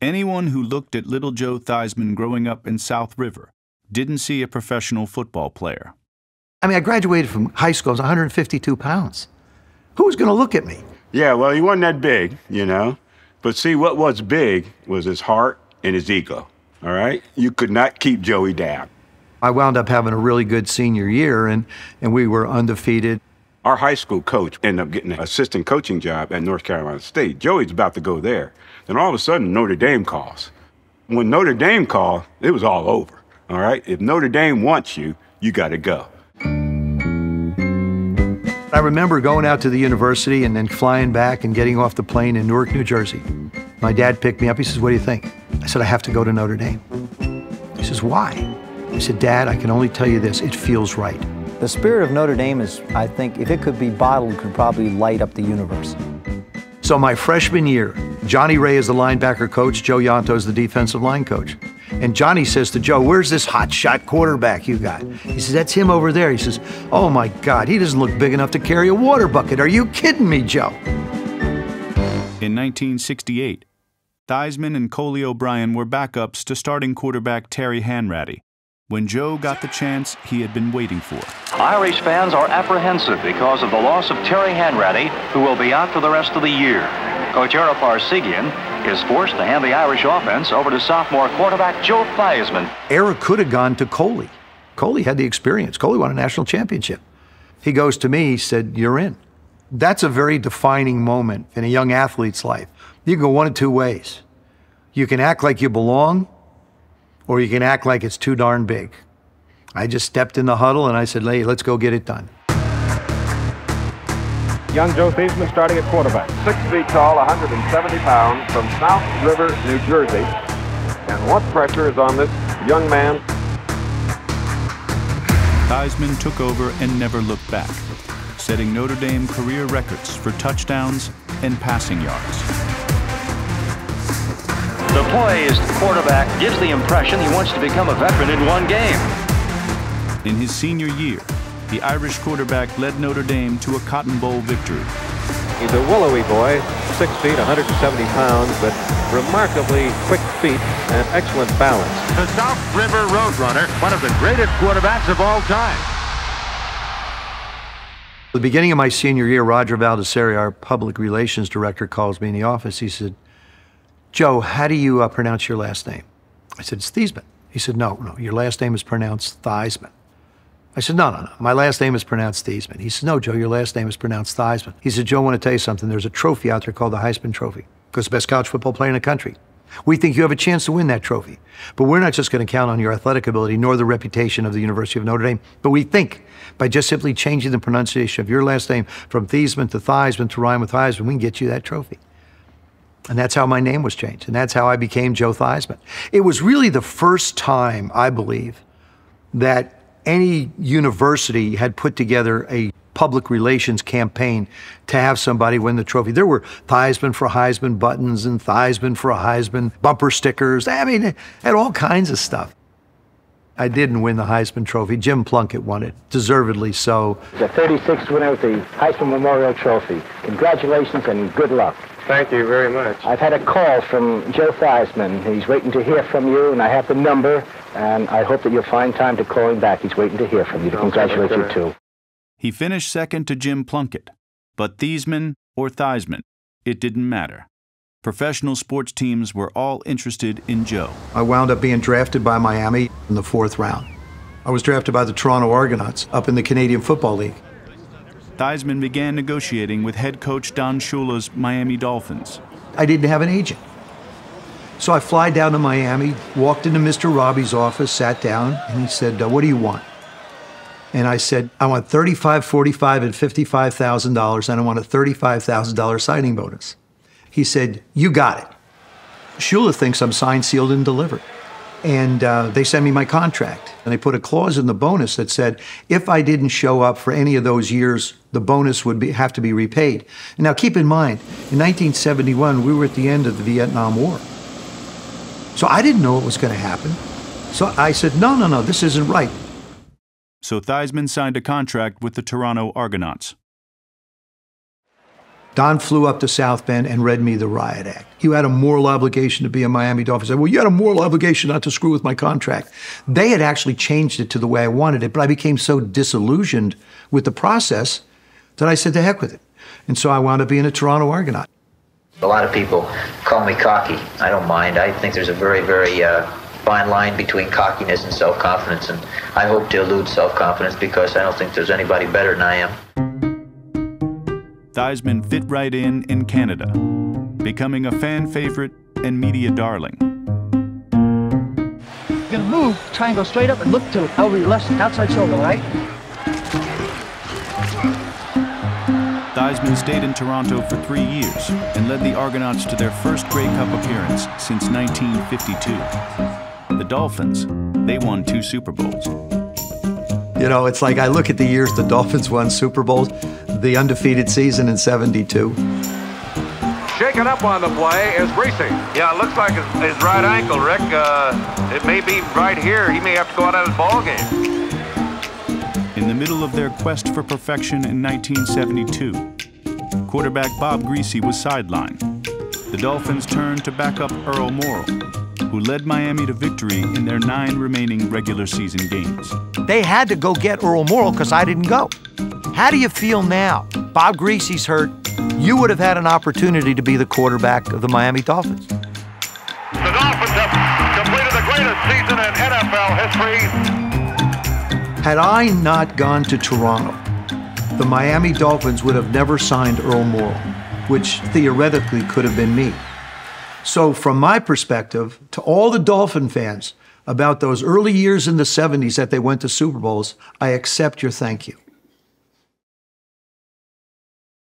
Anyone who looked at little Joe Theismann growing up in South River didn't see a professional football player. I mean, I graduated from high school, I was 152 pounds. Who was going to look at me? Yeah, well, he wasn't that big, you know. But see, what was big was his heart and his ego, all right? You could not keep Joey down. I wound up having a really good senior year, and, and we were undefeated. Our high school coach ended up getting an assistant coaching job at North Carolina State. Joey's about to go there. Then all of a sudden, Notre Dame calls. When Notre Dame called, it was all over, all right? If Notre Dame wants you, you got to go. I remember going out to the university and then flying back and getting off the plane in Newark, New Jersey. My dad picked me up. He says, What do you think? I said, I have to go to Notre Dame. He says, Why? I said, Dad, I can only tell you this it feels right. The spirit of Notre Dame is, I think, if it could be bottled, could probably light up the universe. So my freshman year, Johnny Ray is the linebacker coach, Joe Yonto is the defensive line coach. And Johnny says to Joe, Where's this hot shot quarterback you got? He says, That's him over there. He says, Oh my God, he doesn't look big enough to carry a water bucket. Are you kidding me, Joe? In 1968, Theismann and Coley O'Brien were backups to starting quarterback Terry Hanratty when Joe got the chance he had been waiting for. Irish fans are apprehensive because of the loss of Terry Hanratty, who will be out for the rest of the year. Coach Ara Parseghian is forced to hand the Irish offense over to sophomore quarterback Joe Theismann. Ara could have gone to Coley. Coley had the experience. Coley won a national championship. He goes to me, he said, You're in. That's a very defining moment in a young athlete's life. You can go one of two ways. You can act like you belong, or you can act like it's too darn big. I just stepped in the huddle and I said, Hey, let's go get it done. Young Joe Theismann starting at quarterback. Six feet tall, 170 pounds, from South River, New Jersey. And what pressure is on this young man? Theismann took over and never looked back, setting Notre Dame career records for touchdowns and passing yards. The poised quarterback gives the impression he wants to become a veteran in one game. In his senior year, the Irish quarterback led Notre Dame to a Cotton Bowl victory. He's a willowy boy, six feet, 170 pounds, but remarkably quick feet and excellent balance. The South River Roadrunner, one of the greatest quarterbacks of all time. The beginning of my senior year, Roger Valdiserri, our public relations director, calls me in the office. He said, Joe, how do you uh, pronounce your last name? I said, it's Theismann. He said, no, no, your last name is pronounced Theismann. I said, no, no, no. My last name is pronounced Theismann. He said, no, Joe, your last name is pronounced Theismann. He said, Joe, I want to tell you something. There's a trophy out there called the Heisman Trophy because the best college football player in the country. We think you have a chance to win that trophy. But we're not just going to count on your athletic ability nor the reputation of the University of Notre Dame, but we think by just simply changing the pronunciation of your last name from Theismann to Theismann to rhyme with Heisman, we can get you that trophy. And that's how my name was changed. And that's how I became Joe Theismann. It was really the first time, I believe, that any university had put together a public relations campaign to have somebody win the trophy. There were Theismann for Heisman buttons and Theismann for a Heisman bumper stickers. I mean, had all kinds of stuff. I didn't win the Heisman Trophy. Jim Plunkett won it, deservedly so. The 36th winner of the Heisman Memorial Trophy. Congratulations and good luck. Thank you very much. I've had a call from Joe Theismann. He's waiting to hear from you, and I have the number, and I hope that you'll find time to call him back. He's waiting to hear from you to congratulate you, too. He finished second to Jim Plunkett, but Theismann or Theismann, it didn't matter. Professional sports teams were all interested in Joe. I wound up being drafted by Miami in the fourth round. I was drafted by the Toronto Argonauts up in the Canadian Football League. Theismann began negotiating with head coach Don Shula's Miami Dolphins. I didn't have an agent. So I fly down to Miami, walked into Mr. Robbie's office, sat down, and he said, uh, What do you want? And I said, I want 35, 45, and $55,000, and I want a $35,000 signing bonus. He said, You got it. Shula thinks I'm signed, sealed, and delivered. And uh, they sent me my contract. And they put a clause in the bonus that said, if I didn't show up for any of those years, the bonus would be, have to be repaid. Now, keep in mind, in 1971, we were at the end of the Vietnam War. So I didn't know what was going to happen. So I said, no, no, no, this isn't right. So Theismann signed a contract with the Toronto Argonauts. Don flew up to South Bend and read me the riot act. You had a moral obligation to be a Miami Dolphin. I said, well, you had a moral obligation not to screw with my contract. They had actually changed it to the way I wanted it, but I became so disillusioned with the process that I said, to heck with it. And so I wound up being a Toronto Argonaut. A lot of people call me cocky. I don't mind. I think there's a very, very uh, fine line between cockiness and self-confidence, and I hope to elude self-confidence because I don't think there's anybody better than I am. Theismann fit right in in Canada, becoming a fan favorite and media darling. You're gonna move, try and go straight up and look to over your left outside shoulder, right? Theismann stayed in Toronto for three years and led the Argonauts to their first Grey Cup appearance since 1952. The Dolphins, they won two Super Bowls. You know, it's like I look at the years the Dolphins won Super Bowls, the undefeated season in 72. Shaking up on the play is Griese. Yeah, it looks like his, his right ankle, Rick. Uh, it may be right here. He may have to go out of his ball game. In the middle of their quest for perfection in 1972, quarterback Bob Griese was sidelined. The Dolphins turned to backup Earl Morrall, who led Miami to victory in their nine remaining regular season games. They had to go get Earl Morrall because I didn't go. How do you feel now? Bob Griese's hurt. You would have had an opportunity to be the quarterback of the Miami Dolphins. The Dolphins have completed the greatest season in NFL history. Had I not gone to Toronto, the Miami Dolphins would have never signed Earl Morrall, which theoretically could have been me. So, from my perspective, to all the Dolphin fans about those early years in the 70s that they went to Super Bowls, I accept your thank you.